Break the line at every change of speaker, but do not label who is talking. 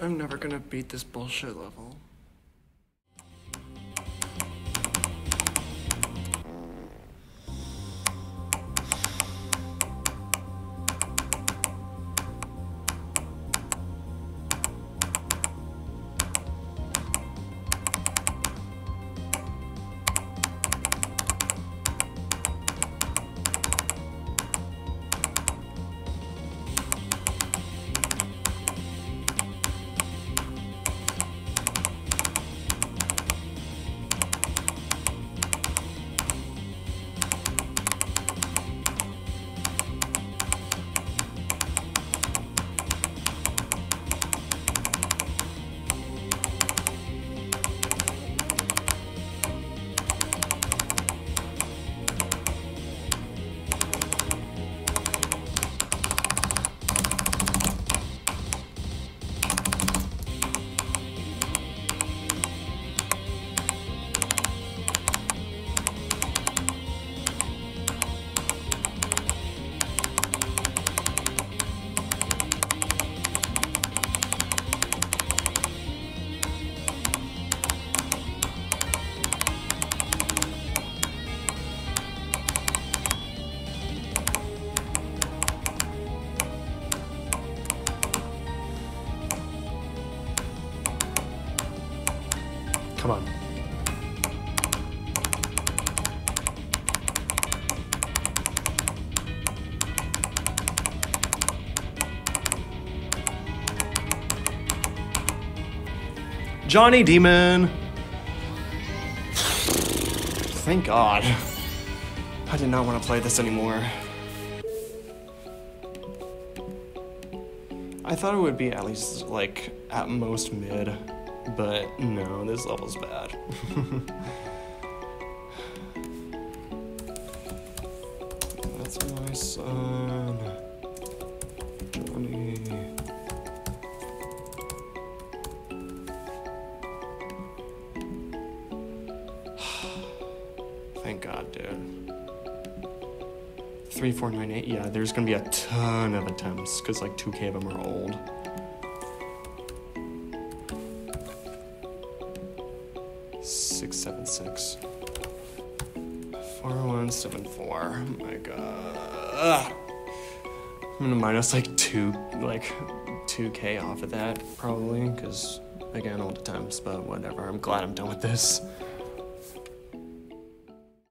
I'm never gonna beat this bullshit level.
Come on. Johnny Demon! Thank God. I did not want to play this anymore. I thought it would be at least, like, at most mid, but no, this level's bad. That's my son. Johnny. Thank God, dude. 3498, yeah, there's gonna be a ton of attempts, because like 2k of them are old. Six seven six. Four one seven four. Oh my god. I'm gonna minus like two like two K off of that probably, because again all the times, but whatever. I'm glad I'm done with this.